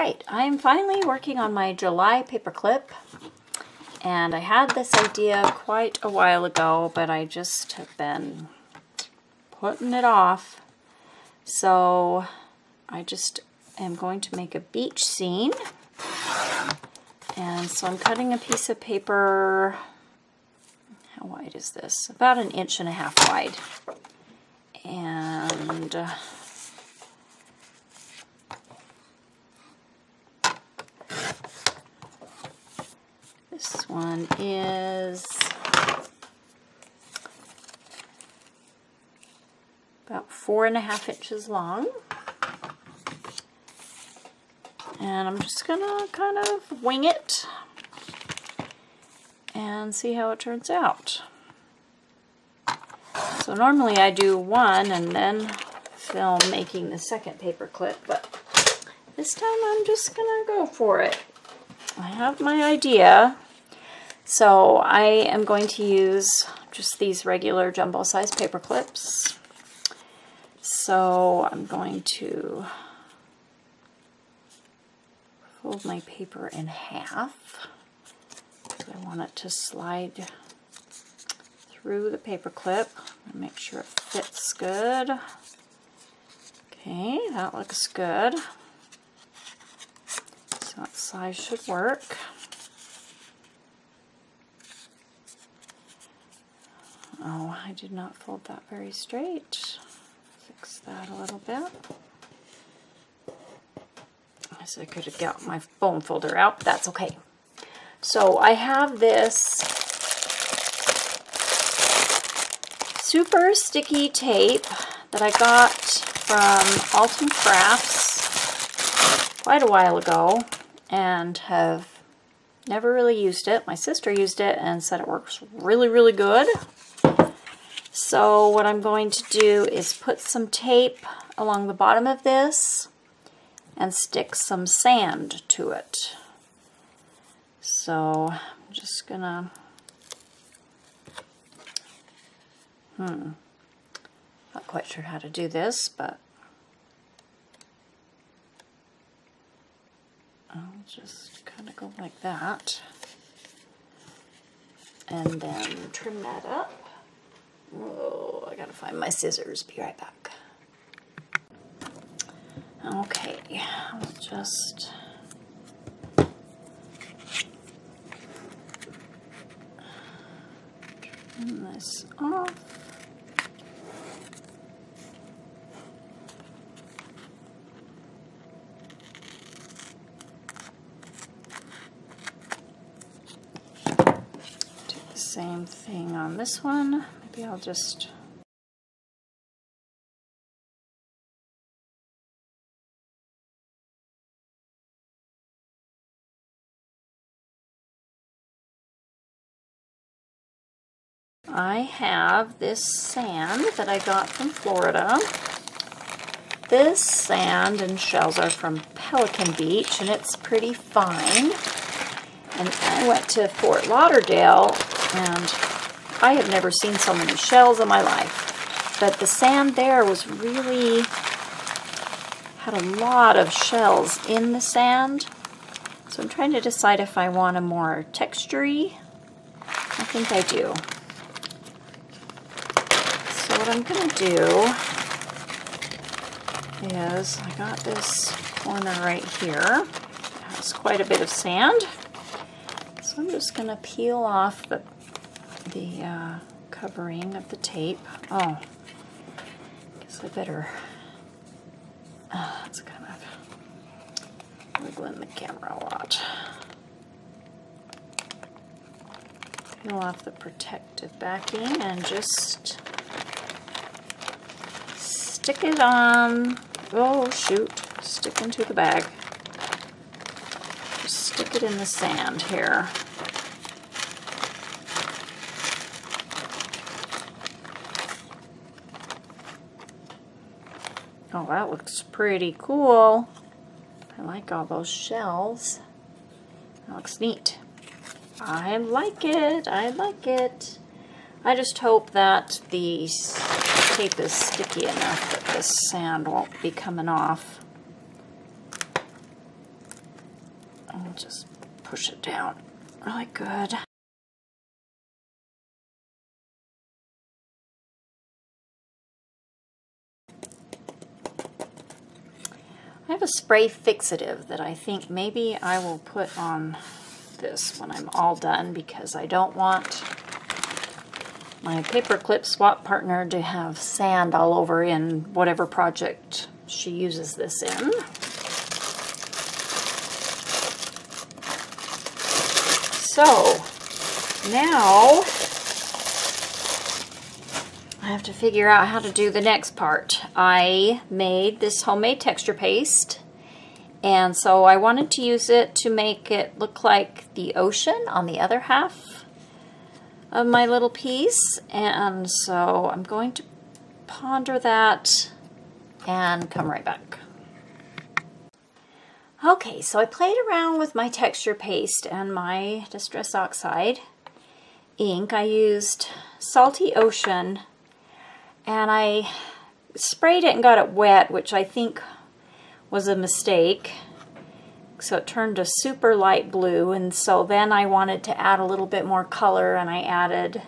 Right, I'm finally working on my July paper clip and I had this idea quite a while ago but I just have been putting it off so I just am going to make a beach scene and so I'm cutting a piece of paper how wide is this? About an inch and a half wide and uh, This one is about four and a half inches long. And I'm just gonna kind of wing it and see how it turns out. So normally I do one and then film making the second paper clip, but this time I'm just gonna go for it. I have my idea so I am going to use just these regular jumbo size paper clips. So I'm going to fold my paper in half. I want it to slide through the paper clip make sure it fits good. Okay, that looks good. So that size should work. Oh, I did not fold that very straight. Fix that a little bit. I guess I could have got my bone folder out, that's okay. So I have this super sticky tape that I got from Alton Crafts quite a while ago and have never really used it. My sister used it and said it works really, really good. So what I'm going to do is put some tape along the bottom of this and stick some sand to it. So I'm just gonna, hmm, not quite sure how to do this, but I'll just kind of go like that and then trim that up. Oh, I gotta find my scissors. Be right back. Okay, I'll just Turn this off. Do the on this one. Maybe I'll just I have this sand that I got from Florida. This sand and shells are from Pelican Beach and it's pretty fine. And I went to Fort Lauderdale and I have never seen so many shells in my life. But the sand there was really, had a lot of shells in the sand. So I'm trying to decide if I want a more textury. I think I do. So what I'm going to do is, I got this corner right here. It has quite a bit of sand. So I'm just going to peel off the the uh, covering of the tape. Oh, guess I better. Uh, it's kind of wiggling the camera a lot. Peel off the protective backing and just stick it on. Oh shoot! Stick into the bag. Just stick it in the sand here. Oh, that looks pretty cool. I like all those shells. That looks neat. I like it. I like it. I just hope that the tape is sticky enough that the sand won't be coming off. And just push it down really good. I have a spray fixative that I think maybe I will put on this when I'm all done because I don't want my paperclip swap partner to have sand all over in whatever project she uses this in. So now have to figure out how to do the next part. I made this homemade texture paste and so I wanted to use it to make it look like the ocean on the other half of my little piece. And so I'm going to ponder that and come right back. Okay, so I played around with my texture paste and my Distress Oxide ink. I used Salty Ocean and I sprayed it and got it wet, which I think was a mistake. So it turned a super light blue and so then I wanted to add a little bit more color and I added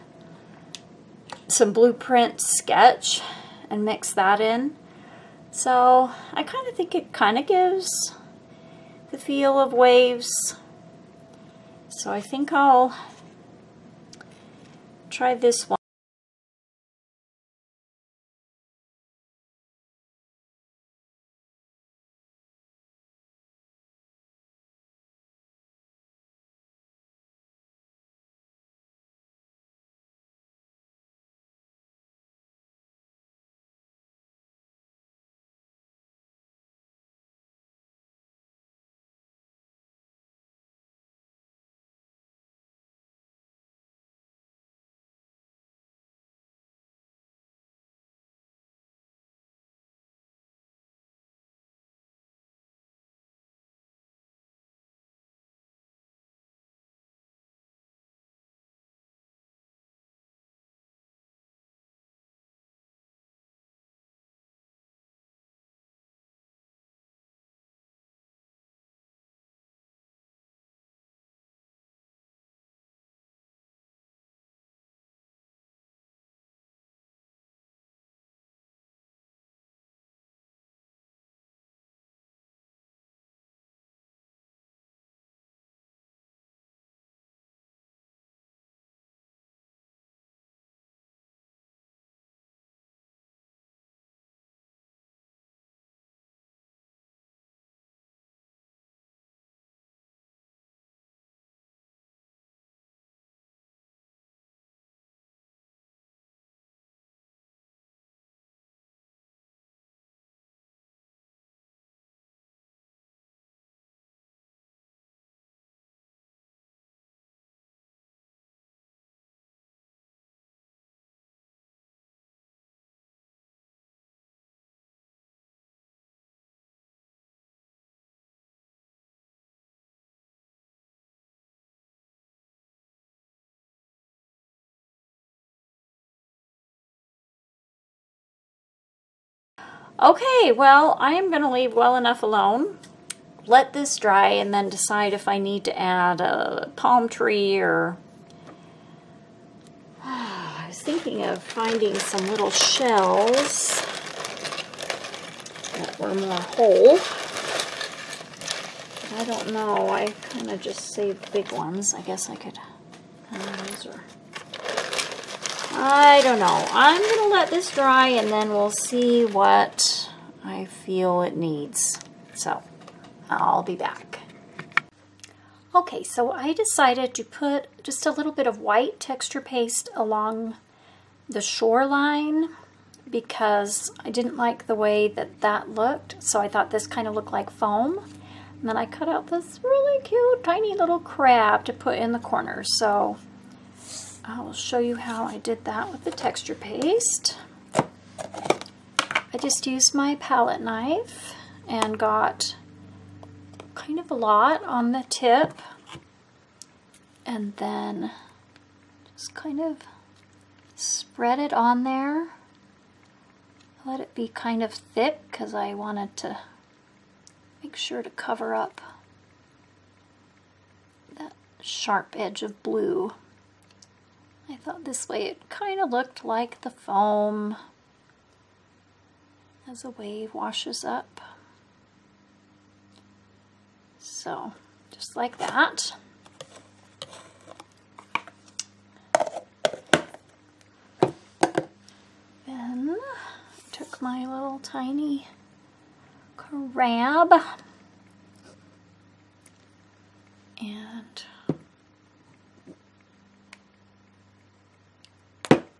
some blueprint sketch and mixed that in. So I kind of think it kind of gives the feel of waves. So I think I'll try this one. Okay, well, I am going to leave well enough alone. Let this dry and then decide if I need to add a palm tree or... I was thinking of finding some little shells that were more whole. I don't know. I kind of just saved big ones. I guess I could... Uh, those are I don't know. I'm going to let this dry and then we'll see what I feel it needs. So I'll be back. Okay, so I decided to put just a little bit of white texture paste along the shoreline because I didn't like the way that that looked. So I thought this kind of looked like foam. And then I cut out this really cute tiny little crab to put in the corner. So I will show you how I did that with the texture paste. I just used my palette knife and got kind of a lot on the tip and then just kind of spread it on there. Let it be kind of thick because I wanted to make sure to cover up that sharp edge of blue. I thought this way it kind of looked like the foam as a wave washes up. So just like that. Then I took my little tiny crab and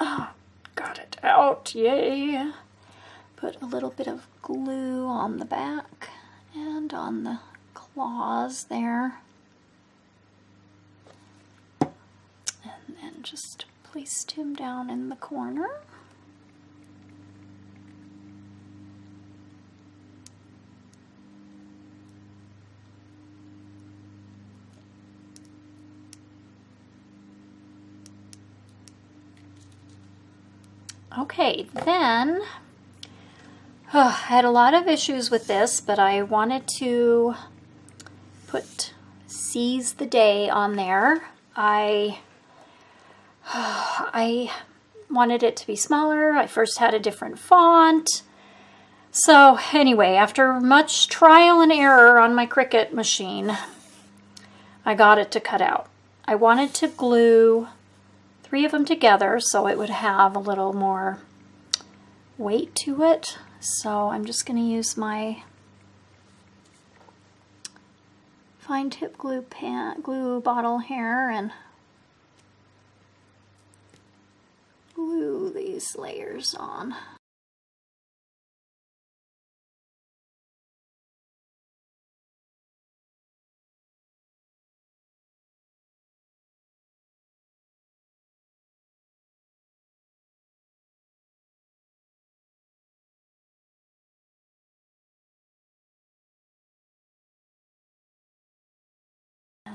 oh, got it out, yay! Put a little bit of glue on the back and on the claws there. And then just placed him down in the corner. Okay, then oh, I had a lot of issues with this, but I wanted to put seize the day on there. I I wanted it to be smaller. I first had a different font. So anyway, after much trial and error on my Cricut machine, I got it to cut out. I wanted to glue three of them together so it would have a little more weight to it. So I'm just going to use my fine tip glue pan, glue bottle here and glue these layers on.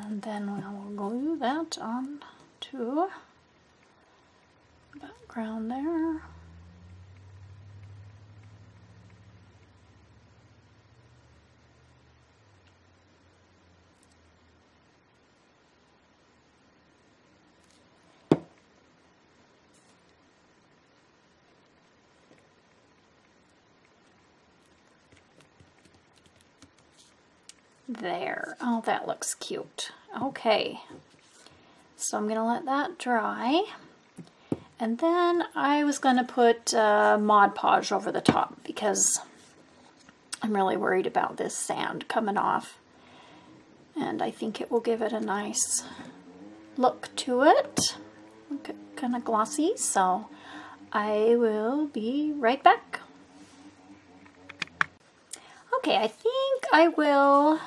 And then we'll glue that on to the background there. There. Oh, that looks cute. Okay. So I'm going to let that dry. And then I was going to put uh, Mod Podge over the top because I'm really worried about this sand coming off. And I think it will give it a nice look to it. Kind of glossy. So I will be right back. Okay, I think I will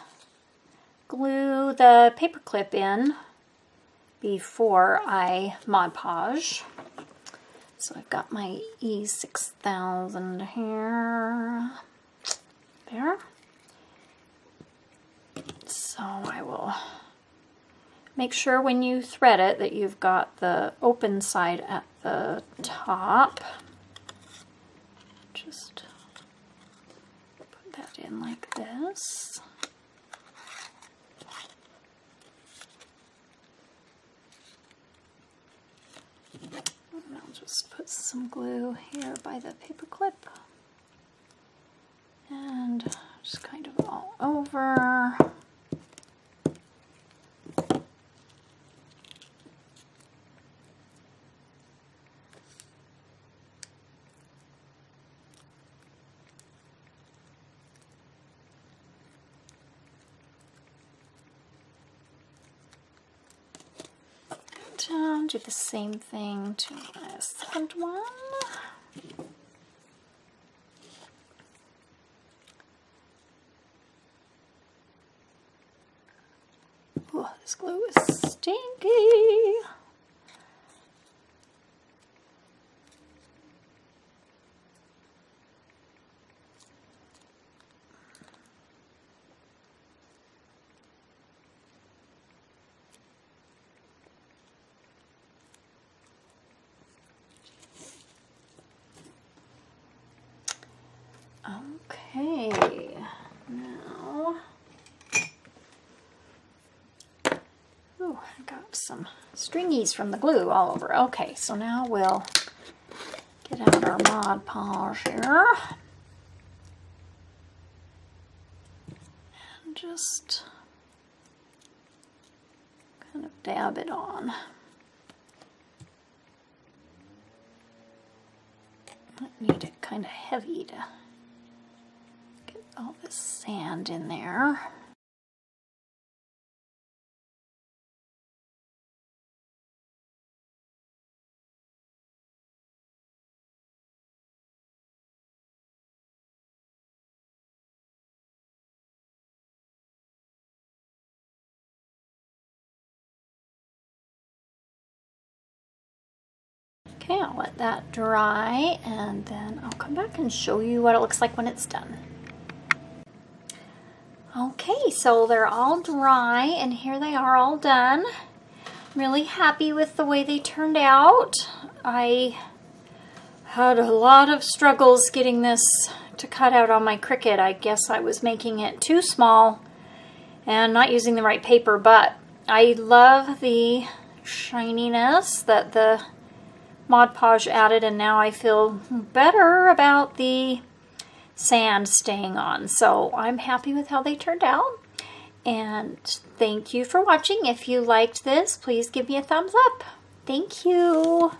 glue the paper clip in before I Mod Podge. So I've got my E6000 here. There. So I will make sure when you thread it that you've got the open side at the top. Just put that in like this. I'll just put some glue here by the paper clip and just kind of all over. Do the same thing to my second one. Oh, this glue is stinky. Oh, I got some stringies from the glue all over. Okay, so now we'll get out our Mod Podge here. And just kind of dab it on. Need it kind of heavy to get all this sand in there. Okay, I'll let that dry and then I'll come back and show you what it looks like when it's done. Okay, so they're all dry and here they are all done. Really happy with the way they turned out. I had a lot of struggles getting this to cut out on my Cricut. I guess I was making it too small and not using the right paper, but I love the shininess that the Mod Podge added and now I feel better about the sand staying on. So I'm happy with how they turned out. And thank you for watching. If you liked this, please give me a thumbs up. Thank you.